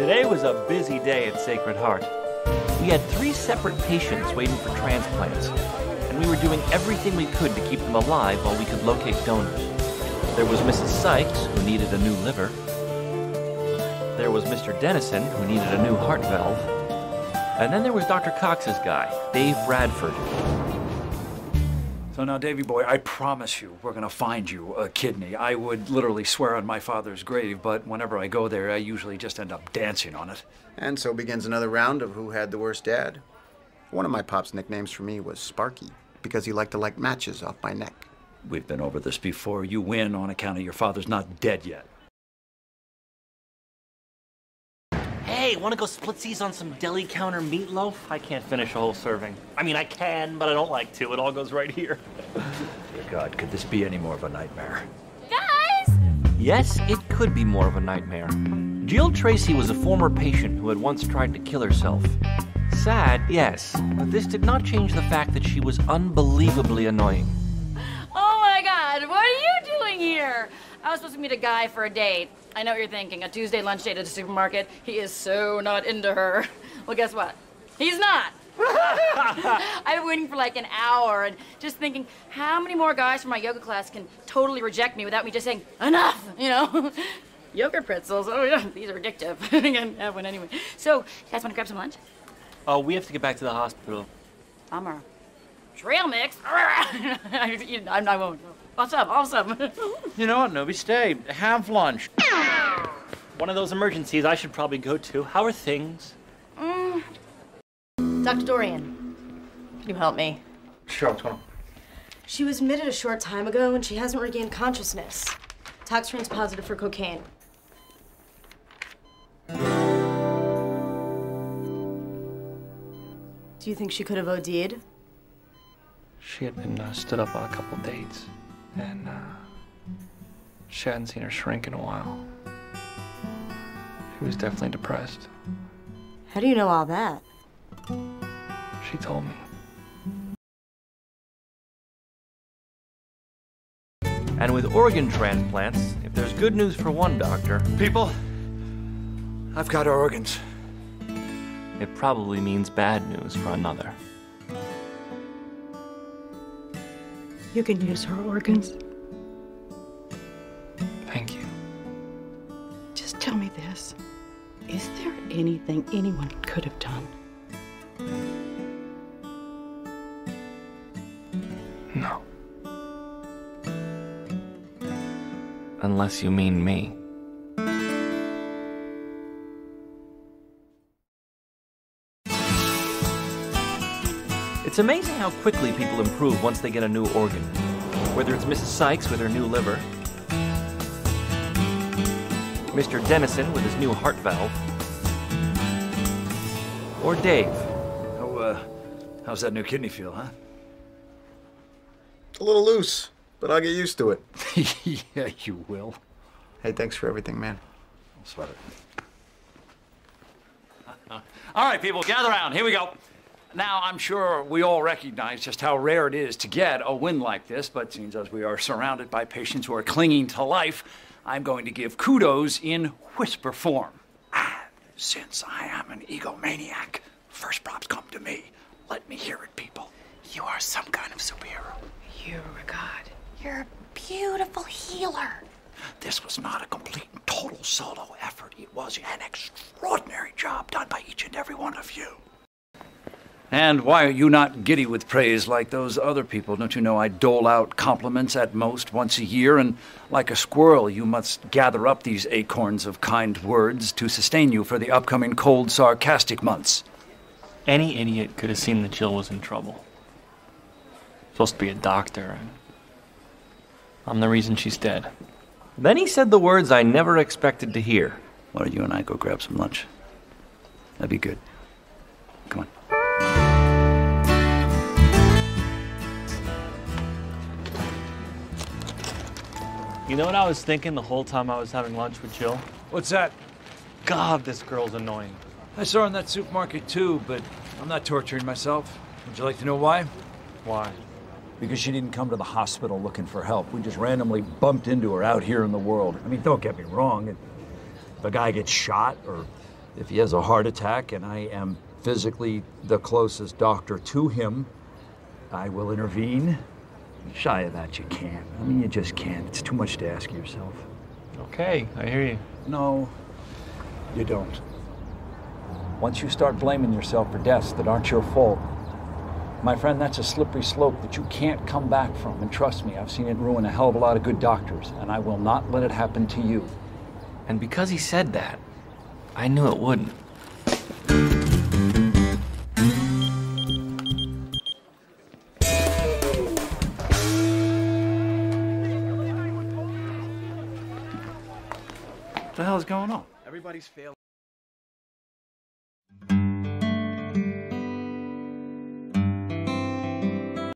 Today was a busy day at Sacred Heart. We had three separate patients waiting for transplants, and we were doing everything we could to keep them alive while we could locate donors. There was Mrs. Sykes, who needed a new liver. There was Mr. Dennison, who needed a new heart valve. And then there was Dr. Cox's guy, Dave Bradford. So now, Davy boy, I promise you we're going to find you a kidney. I would literally swear on my father's grave, but whenever I go there, I usually just end up dancing on it. And so begins another round of who had the worst dad. One of my pop's nicknames for me was Sparky, because he liked to light matches off my neck. We've been over this before. You win on account of your father's not dead yet. Hey, want to go splitsies on some deli counter meatloaf? I can't finish a whole serving. I mean, I can, but I don't like to. It all goes right here. Dear God, could this be any more of a nightmare? Guys! Yes, it could be more of a nightmare. Jill Tracy was a former patient who had once tried to kill herself. Sad, yes, but this did not change the fact that she was unbelievably annoying. Oh my god, what are you doing here? I was supposed to meet a guy for a date. I know what you're thinking. A Tuesday lunch date at the supermarket. He is so not into her. Well, guess what? He's not. I've been waiting for like an hour and just thinking, how many more guys from my yoga class can totally reject me without me just saying, enough, you know? Yogurt pretzels, oh yeah, these are addictive. I can have one anyway. So, you guys want to grab some lunch? Oh, we have to get back to the hospital. Bummer. Trail mix? I, I, I won't. Awesome, awesome. You know what, Newbie? Stay. Have lunch. One of those emergencies I should probably go to. How are things? Dr. Dorian, can you help me? Sure, what's going on? She was admitted a short time ago and she hasn't regained consciousness. Tox Toxrin's positive for cocaine. Do you think she could have OD'd? She had been uh, stood up on a couple dates, and uh, she hadn't seen her shrink in a while. She was definitely depressed. How do you know all that? She told me. And with organ transplants, if there's good news for one doctor, People, I've got organs. it probably means bad news for another. You can use her organs. Tell me this. Is there anything anyone could have done? No. Unless you mean me. It's amazing how quickly people improve once they get a new organ. Whether it's Mrs. Sykes with her new liver, Mr. Dennison with his new heart valve, or Dave. How, uh, how's that new kidney feel, huh? A little loose, but I'll get used to it. yeah, you will. Hey, thanks for everything, man. I'll sweat it. All right, people, gather around. Here we go. Now, I'm sure we all recognize just how rare it is to get a win like this, but seems as we are surrounded by patients who are clinging to life, I'm going to give kudos in whisper form. And since I am an egomaniac, first props come to me. Let me hear it, people. You are some kind of superhero. You're a god. You're a beautiful healer. This was not a complete and total solo effort. It was an extraordinary job done by each and every one of you. And why are you not giddy with praise like those other people? Don't you know I dole out compliments at most once a year, and like a squirrel, you must gather up these acorns of kind words to sustain you for the upcoming cold, sarcastic months. Any idiot could have seen that Jill was in trouble. Supposed to be a doctor, and I'm the reason she's dead. Then he said the words I never expected to hear. Why don't you and I go grab some lunch? That'd be good. Come on. You know what I was thinking the whole time I was having lunch with Jill? What's that? God, this girl's annoying. I saw her in that supermarket too, but I'm not torturing myself. Would you like to know why? Why? Because she didn't come to the hospital looking for help. We just randomly bumped into her out here in the world. I mean, don't get me wrong. If a guy gets shot or If he has a heart attack and I am physically the closest doctor to him, I will intervene. Shy of that, you can't. I mean, you just can't. It's too much to ask yourself. Okay, I hear you. No, you don't. Once you start blaming yourself for deaths that aren't your fault, my friend, that's a slippery slope that you can't come back from. And trust me, I've seen it ruin a hell of a lot of good doctors, and I will not let it happen to you. And because he said that, I knew it wouldn't. The hell is going on? Everybody's failed.